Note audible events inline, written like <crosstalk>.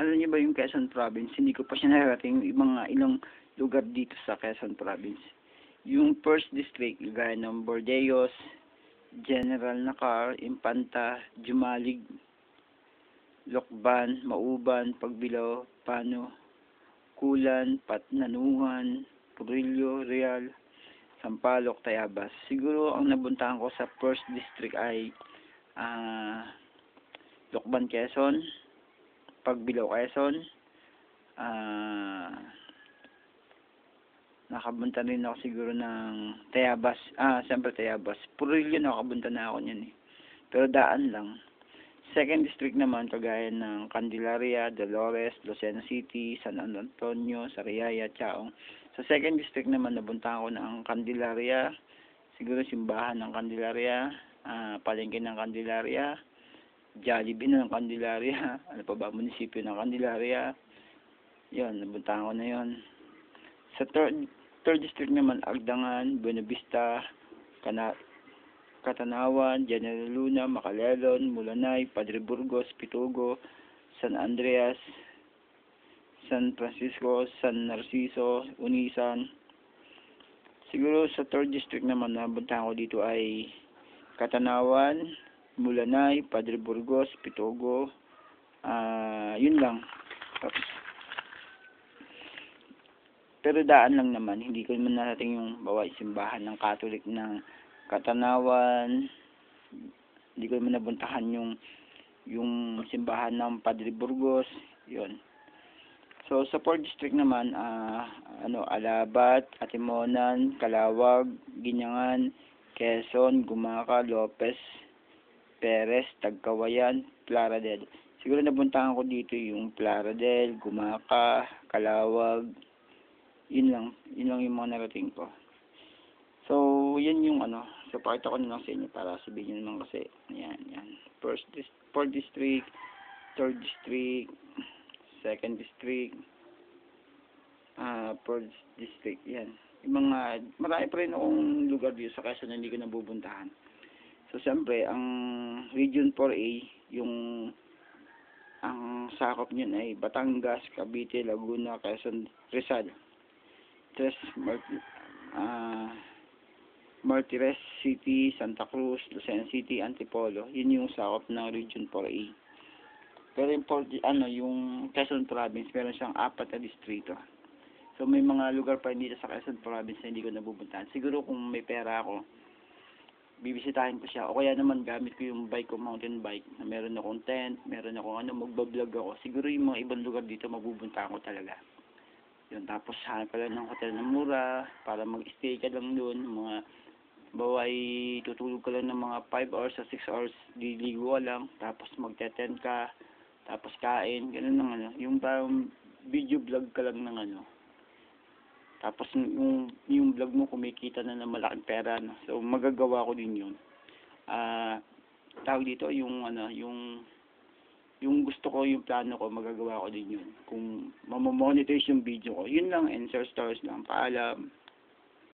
alam niyo ba yung Quezon Province, hindi ko pa siya narating yung mga ilang lugar dito sa Quezon Province. Yung first district, gaya ng Bordeos, General Nakar, Impanta, Jumalig, Lokban, Mauban, Pagbilao, Pano, Kulan, Patnanuhan, Purillo, Real, Sampaloc, Tayabas. Siguro ang nabuntahan ko sa first district ay ah Lokban, Quezon, Pagbilao, Quezon, ah nakabunta rin ako siguro ng Tayabas. Ah, siyempre Tayabas. Purillo nakabunta na ako niyan eh. Pero daan lang. Second district naman, kagaya ng Candelaria, Dolores, Lucena City, San Antonio, Sariaya, Chaong. Sa second district naman, nabunta ko ng Candelaria, siguro simbahan ng Candelaria, ah palengke ng Candelaria, Jollibee ng Candelaria, <laughs> ano pa ba, munisipyo ng Candelaria. Yon, nabunta ko na yon. Sa third, third district naman, Agdangan, Buena Vista, Kana, Katanawan, General Luna, Macalelon, Mulanay, Padre Burgos, Pitugo, San Andreas, San Francisco, San Narciso, Unisan. Siguro sa third district naman nabuntahan ko dito ay Katanawan, Mulanay, Padre Burgos, Pitugo, ah yun lang. Tapos, pero daan lang naman, hindi ko naman narating yung bawa simbahan ng Catholic ng Katanawan, hindi ko naman nabuntahan yung yung simbahan ng Padre Burgos, yon. So sa 4 district naman, ah ano, Alabat, Atimonan, Calawag, Ginyangan, Quezon, Gumaca, Lopez, Perez, Tagkawayan, Plaradel. Siguro nabuntahan ko dito yung Plaradel, Gumaca, Calawag, yun lang, yun lang yung mga narating ko. So, yan yung ano, so pakita ko na lang sa inyo para sabihin nyo naman kasi, yan, yan. First, dis fourth district, third district, second district, ah, fourth district, yan. Yung mga, marami pa rin akong lugar dito sa Quezon na hindi ko nabubuntahan. So, siyempre, ang Region 4A, yung ang sakop niyon ay Batangas, Cavite, Laguna, Quezon, Rizal. Tres, Mar- ah, Martires City, Santa Cruz, Lucena City, Antipolo. Yun yung sakop ng Region 4A. Pero yung, ano, yung Quezon Province, meron siyang apat na distrito. So, may mga lugar pa dito sa Quezon Province na hindi ko nabubuntahan. Siguro kung may pera ako, bibisitahin ko siya. O kaya naman gamit ko yung bike ko, mountain bike, na meron akong tent, meron akong ano, magbablog ako. Siguro yung mga ibang lugar dito, mabubuntahan ko talaga. Yun, tapos hanap ka lang ng hotel na mura, para mag-stay ka lang doon, mga bawa ay tutulog ka lang ng mga 5 hours sa 6 hours, liligo ka lang, tapos magte-tent ka, tapos kain, ganun lang ano. Yung parang video vlog ka lang ng ano. Tapos yung, yung vlog mo kumikita na ng malaking pera, no? So magagawa ko din yun. Ah, tawag dito yung ano, yung yung gusto ko, yung plano ko, magagawa ko din yun. Kung mamamonetize yung video ko, yun lang, and stories lang. Paalam.